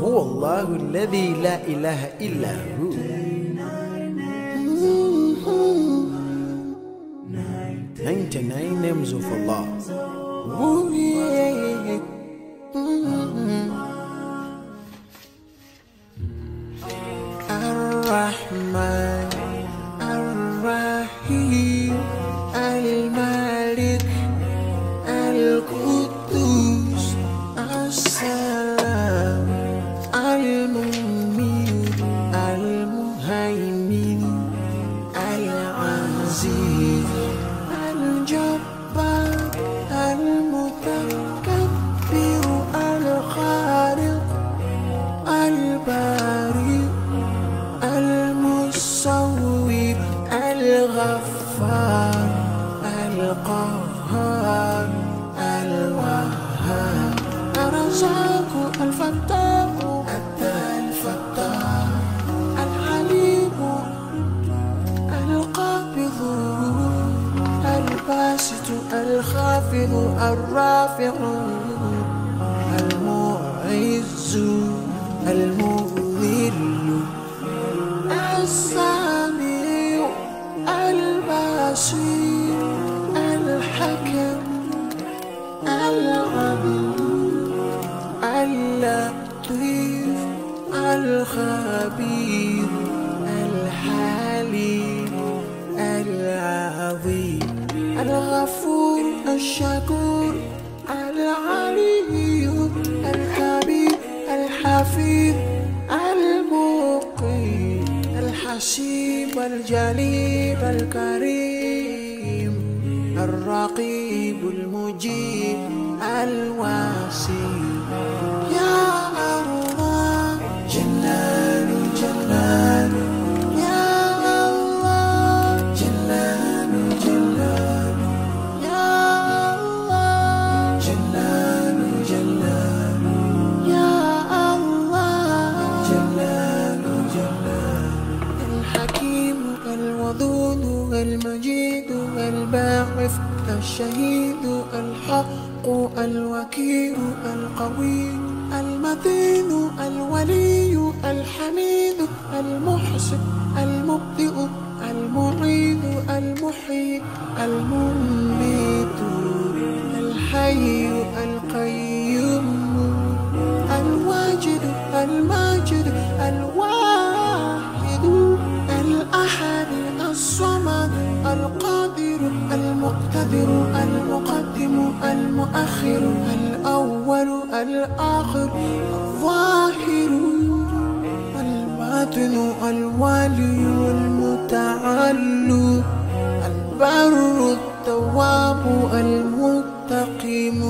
هو الله الذي لا إله إلا هو 99 names of Allah Ooh, yeah. الرحمن العزيز الجبار المتكبر الخالق البارئ المصور الغفار القهار الوهاب الرزاق الرافع المعز المذل السميع البصير الحكم العليم اللطيف الخبير الحليم العظيم الغفور الشكور العلي الكبير الحفيظ المقيم الحسيب الجليل الكريم الرقيب المجيب الواسع الحق الوكيل القوي المتين الولي الحميد المحسن المبدئ المعيد المحيي المميت الحي القيوم الواجد الماجد الواحد الأحد الصمد القادر المقتدر المقدم المؤخر الأول الآخر الظاهر الباطن الوالي المتعال البر التواب المتقيم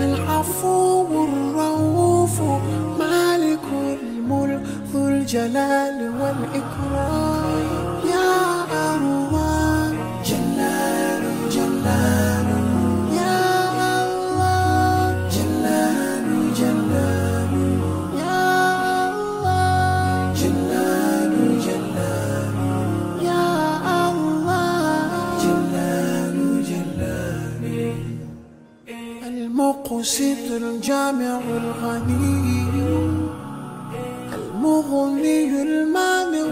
العفو الرؤوف مالك الملك ذو الجلال والإكرام. المقسط الجامع الغني المغني المانع.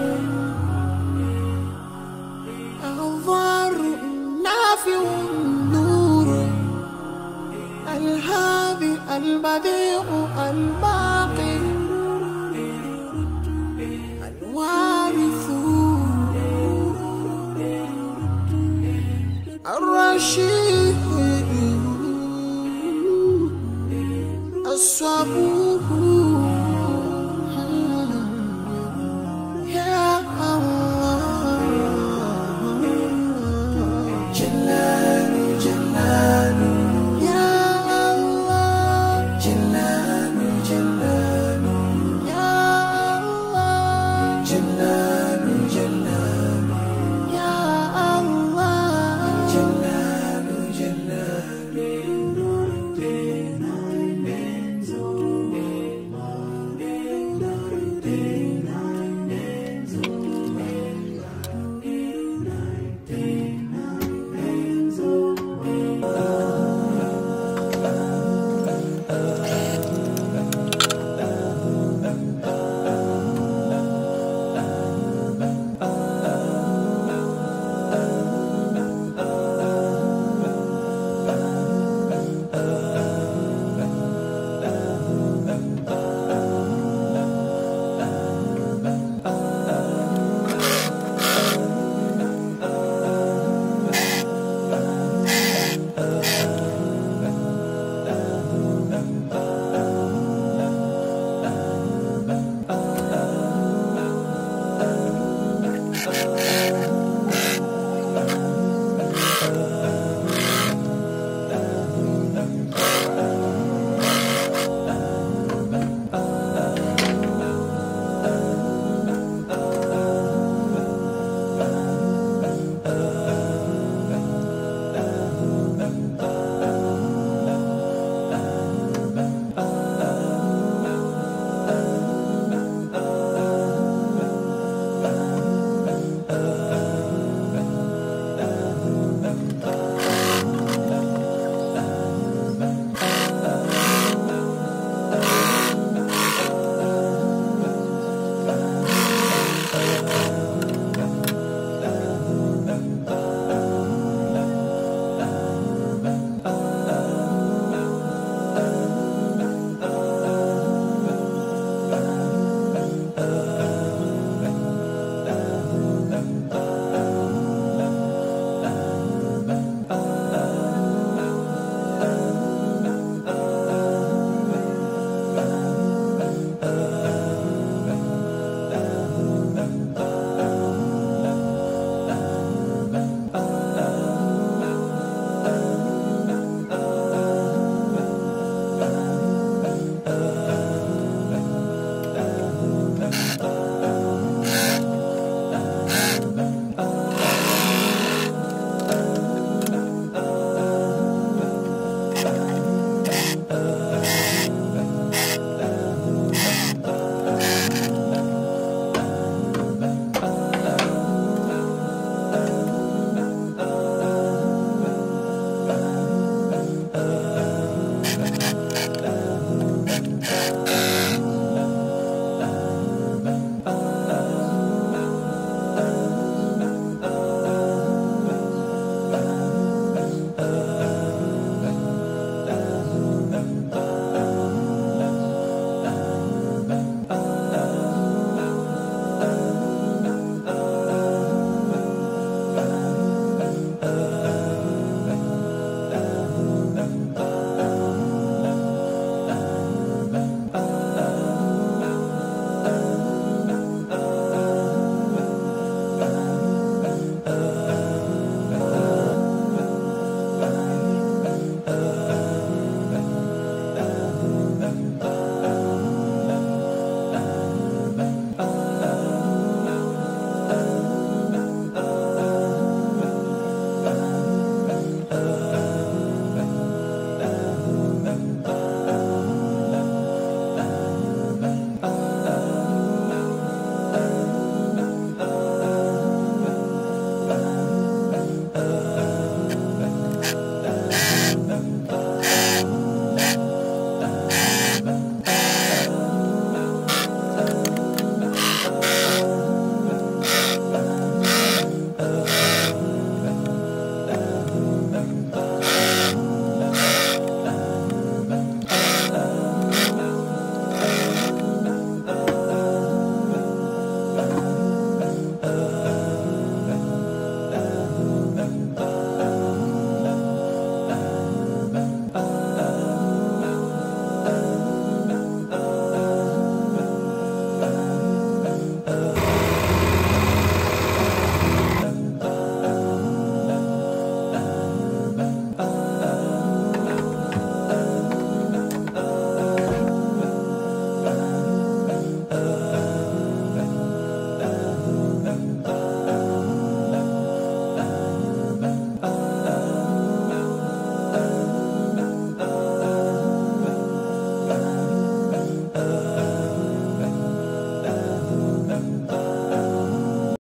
الضار النافع النور الهادي البديع الباقي. الوارث الرشيد. sua boca.